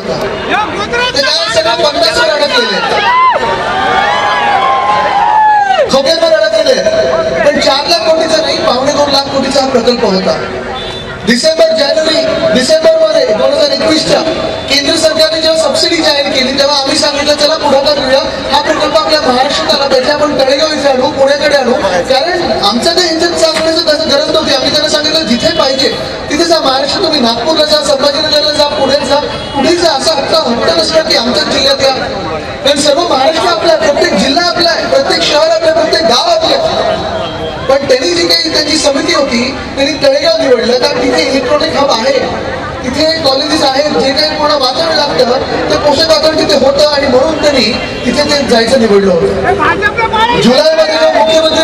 होता. ते काय सगळं पन्नासवर अडकलेले खोक्यावर अडकलेले पण चार लाख कोटीचा नाही पावणे दोन लाख कोटीचा हा प्रकल्प होता. डिसेंबर जानेवारी डिसेंबरमध्ये दोन हजार एकवीसच्या केंद्र सरकारने जेव्हा सबसिडी जाहीर केली तेव्हा आम्ही सांगितलं चला पुढाकार घेऊया. हा प्रकल्प आपल्या महाराष्ट्रात आला पाहिजे. आपण तळेगाव इथे आणू पुण्याकडे आणू. कारण आमचं ते इंजिन चालवण्याचं गरज नव्हती. आम्ही त्यांना सांगितलं जिथे पाहिजे तिथे जा महाराष्ट्र तुम्ही नागपूरला जा संभाजीनगरला जा पुण्यात असा हट्ट हट्ट नसला की आमच्याच जिल्ह्यात या कारण सर्व महाराष्ट्र आपला आहे प्रत्येक जिल्हा आपला आहे प्रत्येक शहर आपलं प्रत्येक गाव आपलं आहे. पण त्यांनी जी काही त्यांची समिती होती त्यांनी तळेगाव निवडलं. कारण तिथे इलेक्ट्रॉनिक हब आहे. तिथे कॉलेजेस आहेत जे काही पूर्ण वातावरण लागतं ते पोषक वातावरण तिथे होतं आणि म्हणून त्यांनी तिथे ते जायचं निवडलं होतं. जुलैमध्ये मुख्यमंत्री